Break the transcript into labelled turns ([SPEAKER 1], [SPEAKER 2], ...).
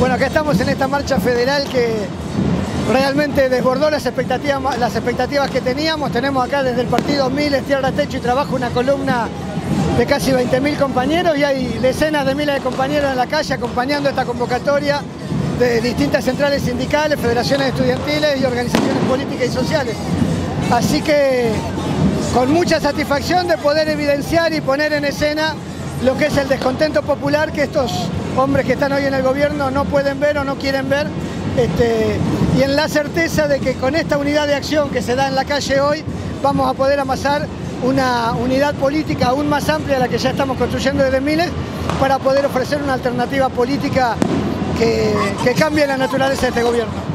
[SPEAKER 1] Bueno, acá estamos en esta marcha federal que realmente desbordó las expectativas, las expectativas que teníamos. Tenemos acá desde el partido Miles, Tierra, Techo y Trabajo una columna de casi 20.000 compañeros y hay decenas de miles de compañeros en la calle acompañando esta convocatoria de distintas centrales sindicales, federaciones estudiantiles y organizaciones políticas y sociales. Así que con mucha satisfacción de poder evidenciar y poner en escena lo que es el descontento popular que estos hombres que están hoy en el gobierno no pueden ver o no quieren ver, este, y en la certeza de que con esta unidad de acción que se da en la calle hoy, vamos a poder amasar una unidad política aún más amplia a la que ya estamos construyendo desde Miles, para poder ofrecer una alternativa política que, que cambie la naturaleza de este gobierno.